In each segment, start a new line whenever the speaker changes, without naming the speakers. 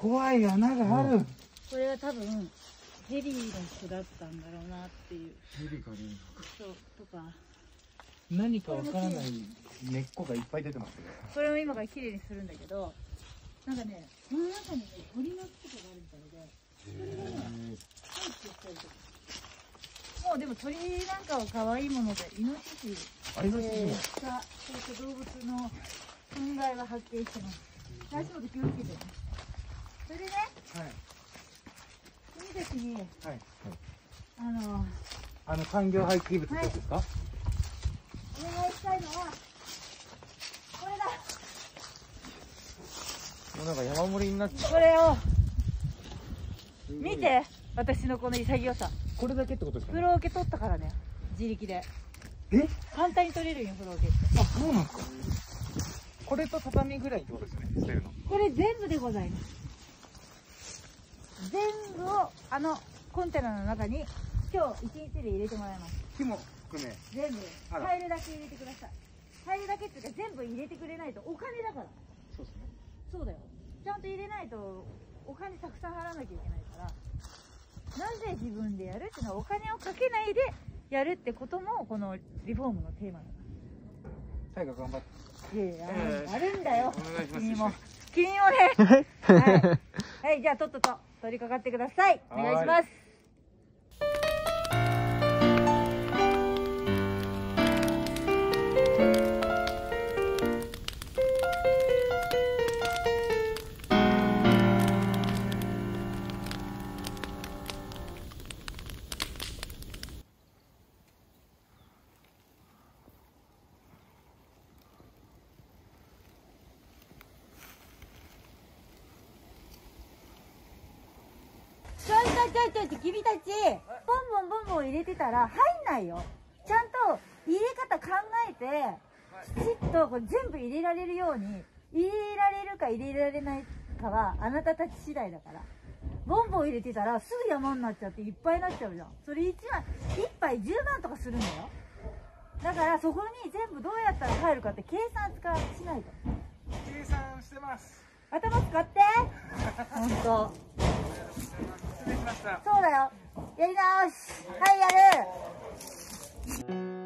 怖い穴がある、
これは多分ヘリの人だったんだろうなっていう。
ヘリがね
そう。とか
何かわからない根っこがいっぱい出てますよ
これを今からきれいにするんだけどなんかねこの中にね鳥の巣とかがあるみたいで。それがね入ってきたりとかもうでも鳥なんかは可愛いものでイノシシ
あります
えー鹿そういった動物の憤慨は発見してます。足元気をつけてねそれで？ね
はい。
君たちに
はい。
あの
あの産業廃棄物ってことです。か、
お願いしたいのはこれだ。
もうなんか山盛りになっちゃ
これを
う
見て私のこの潔さ。
これだけってことですか、ね、
風呂桶取ったからね。自力で。
え？
簡単に取れるよ風呂桶って。
あそうなんですか。これと畳ぐらいってことですね。捨てるの。
これ全部でございます全部をあのコンテナの中に今日一日で入れてもらいます。
木も含め。
全部。タイルだけ入れてください。タイルだけっていうか全部入れてくれないとお金だから。
そうですね。
そうだよ。ちゃんと入れないとお金たくさん払わなきゃいけないから。なぜ自分でやるっていうのはお金をかけないでやるってこともこのリフォームのテーマだか
最後頑張って。
らいやいや
えー
あるんだよ。
お願いします。
君も君もねはい、はい、じゃあとっとと取り掛かってください。お願いしますちょいちょいちょちょ君たちボンボンボンボン入れてたら入んないよちゃんと入れ方考えてきちっとこれ全部入れられるように入れられるか入れられないかはあなたたち次第だからボンボン入れてたらすぐ山になっちゃっていっぱいになっちゃうじゃんそれ1枚1杯10万とかするんだよだからそこに全部どうやったら入るかって計算使しないと
計算してます
頭使って本当そうだよ。やり直し。はいやる。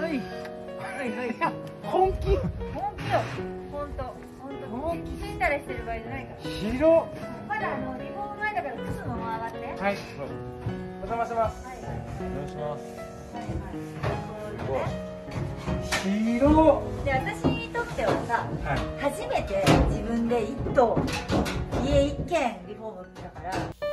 はい。はいはい。
本気。
本気よ。本当本当。
本
気。づいたらしてる場合じゃないから。
広
まだあのリフォーム前だから靴のまま上がって。はい
はいお邪魔します。
はい
お願いします。
はいはい。
広
で私にとってはさ
はい。
初めて自分で一棟家一軒リフォームだから